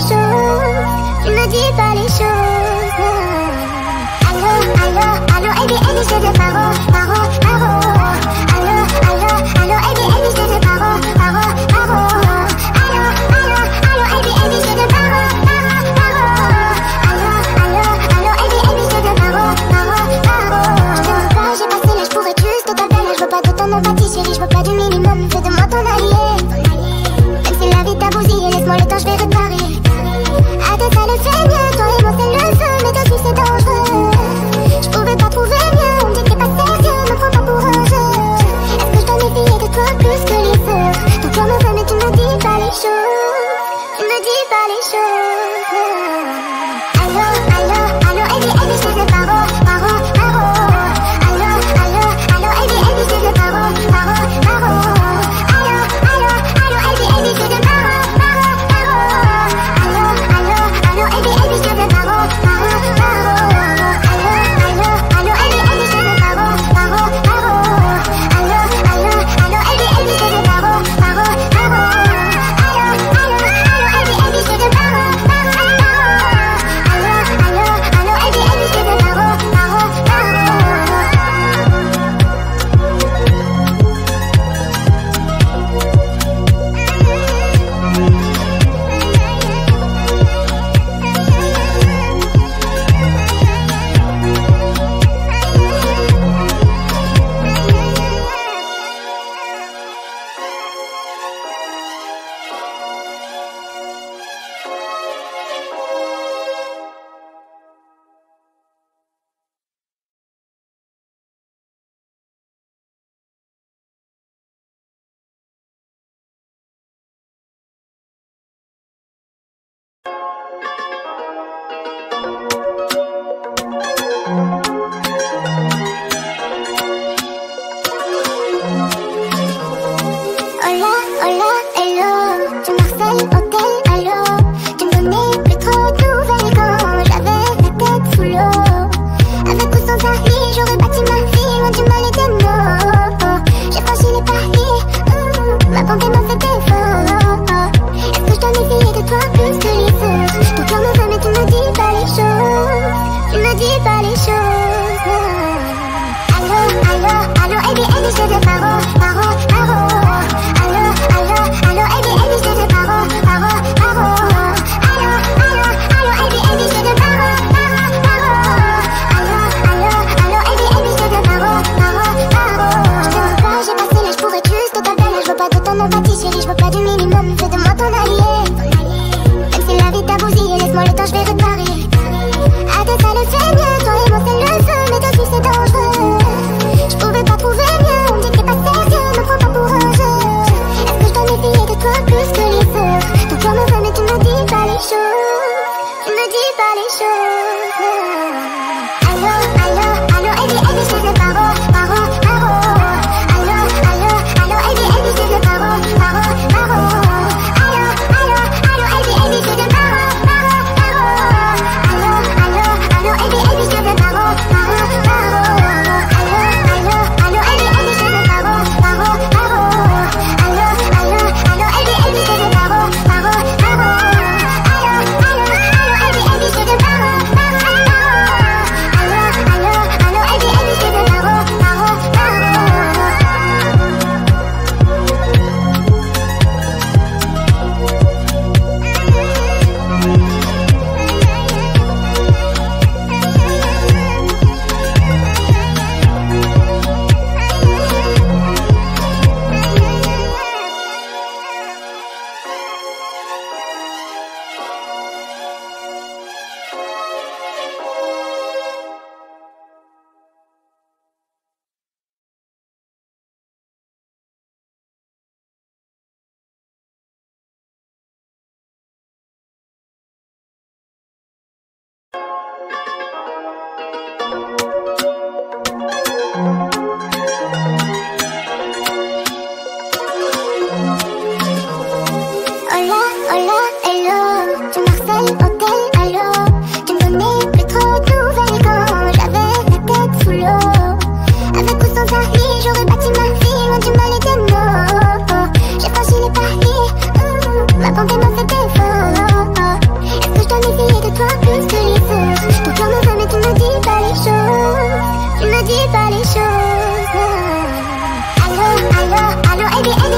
choses, tu me dis pas les choses. Allô, allô, allô, elle est, elle est, j'ai des parents, parents.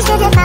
姐姐。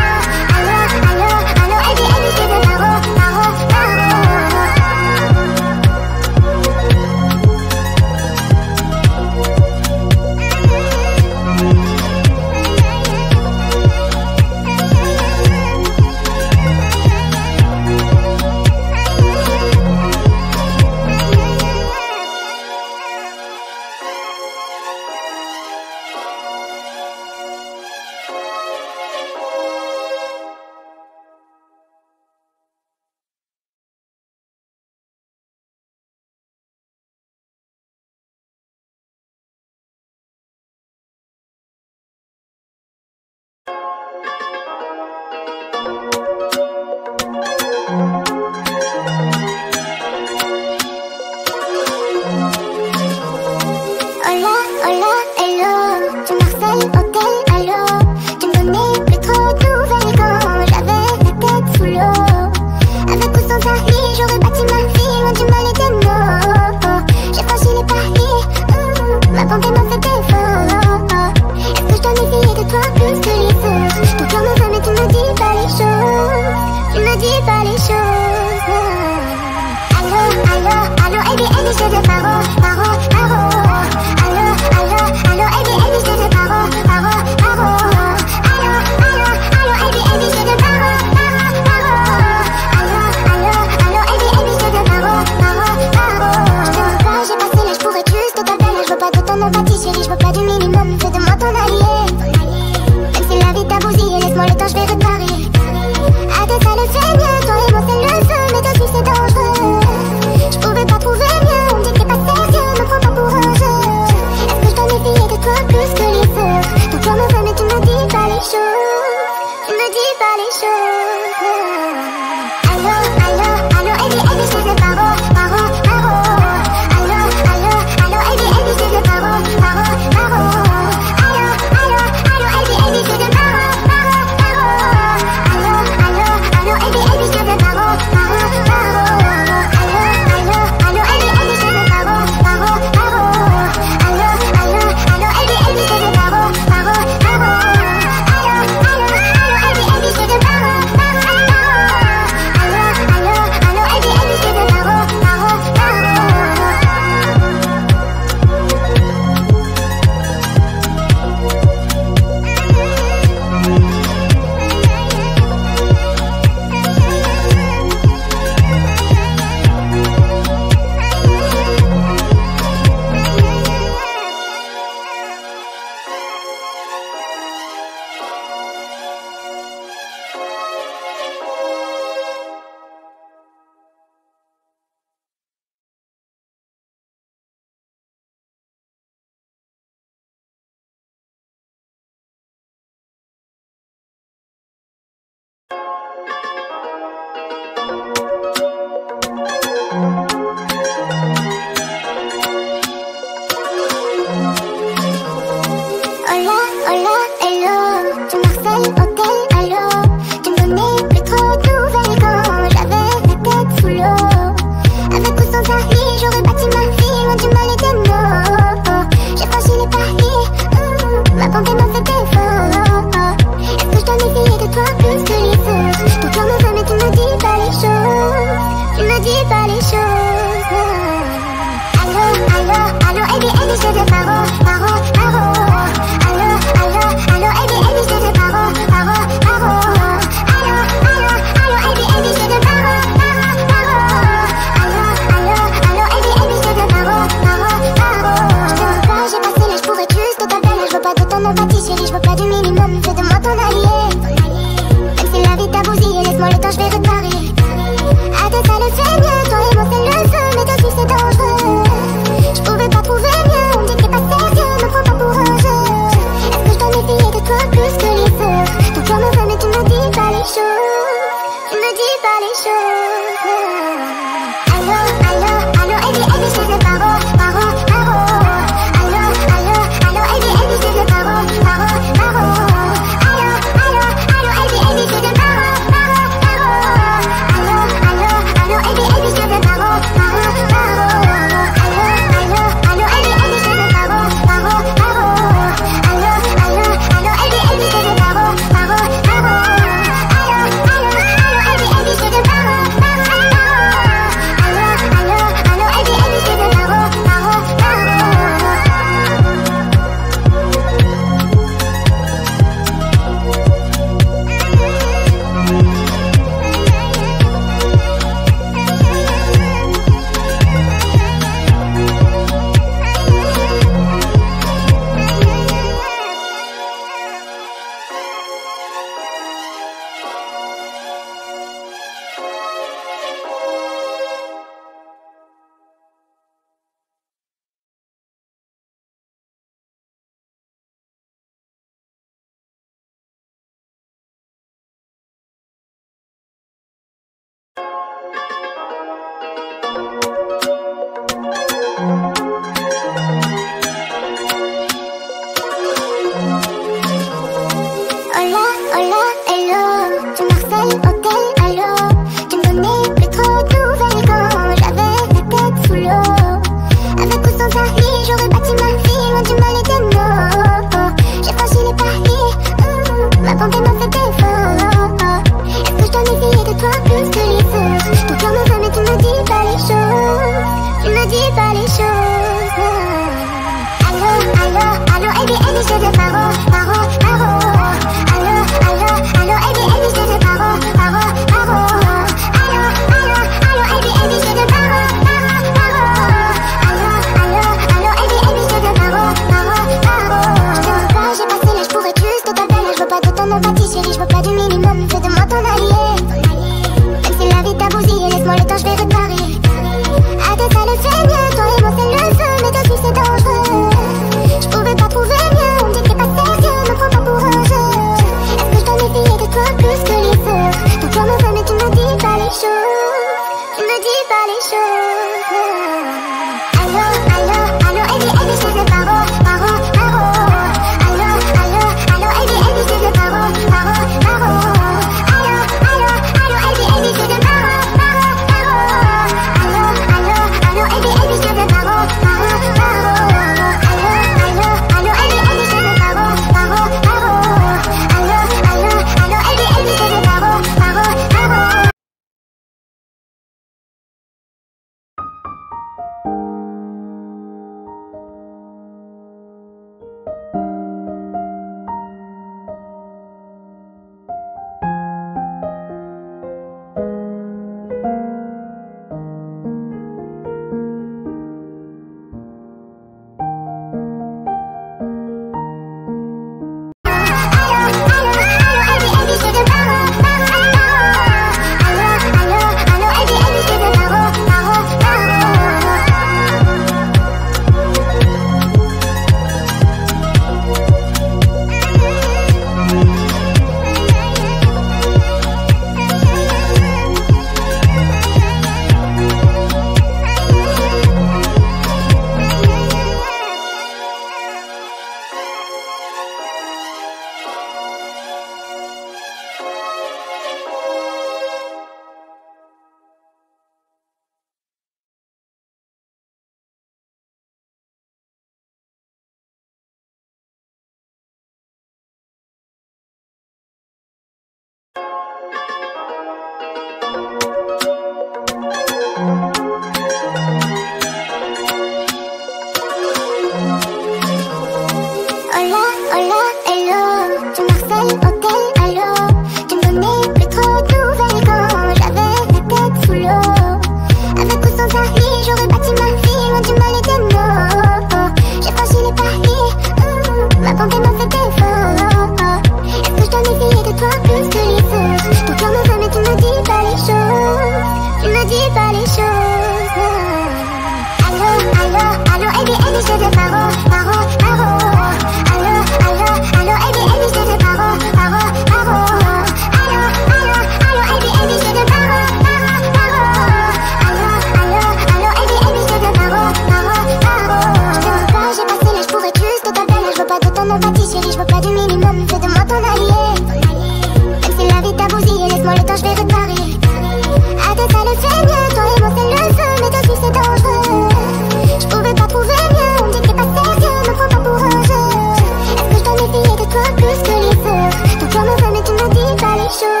Plus que les feux Donc moi me va mettre une body body show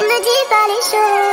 Une body body show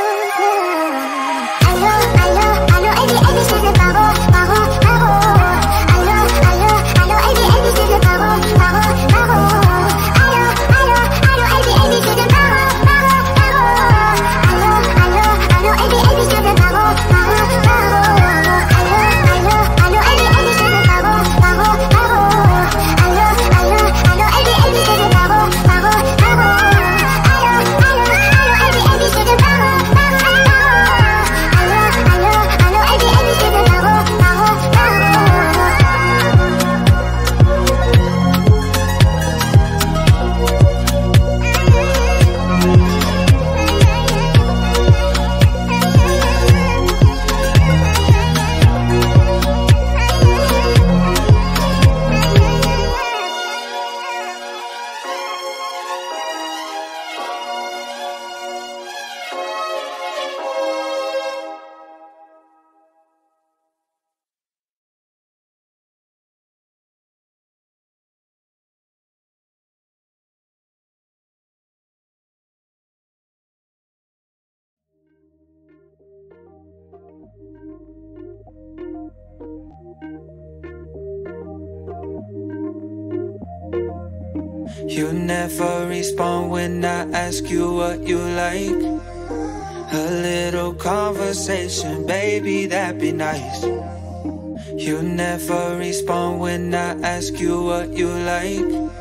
never respond when I ask you what you like. A little conversation, baby, that'd be nice. You never respond when I ask you what you like.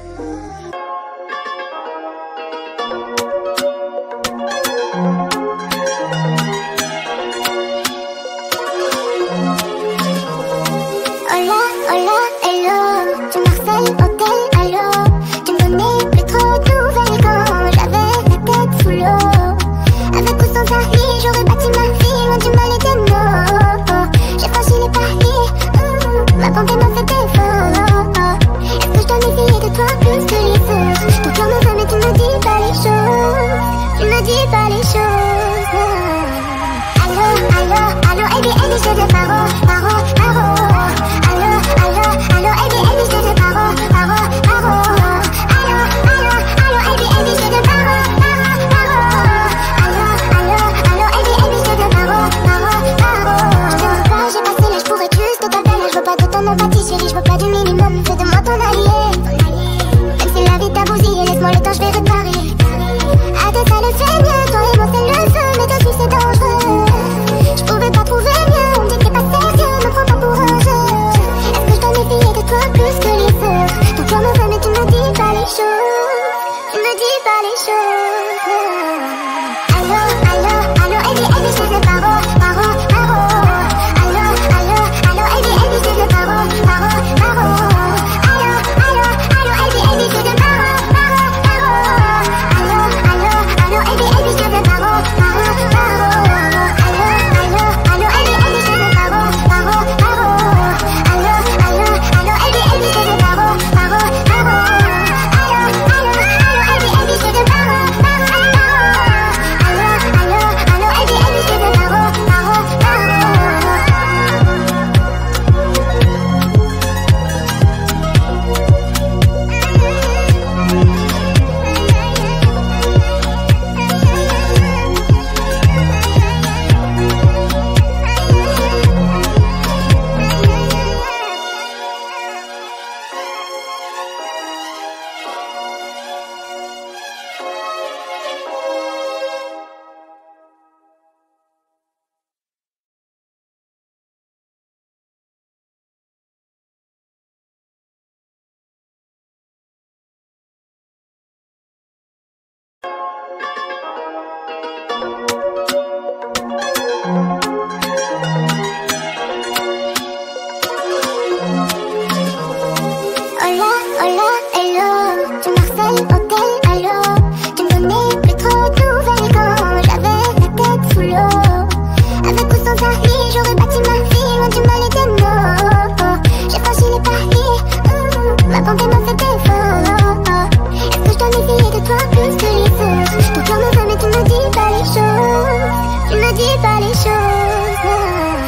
dis pas les choses.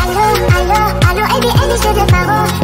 Allô, allô, allô, je te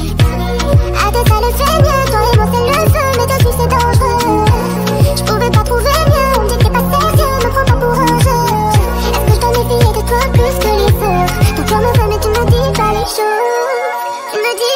shook in the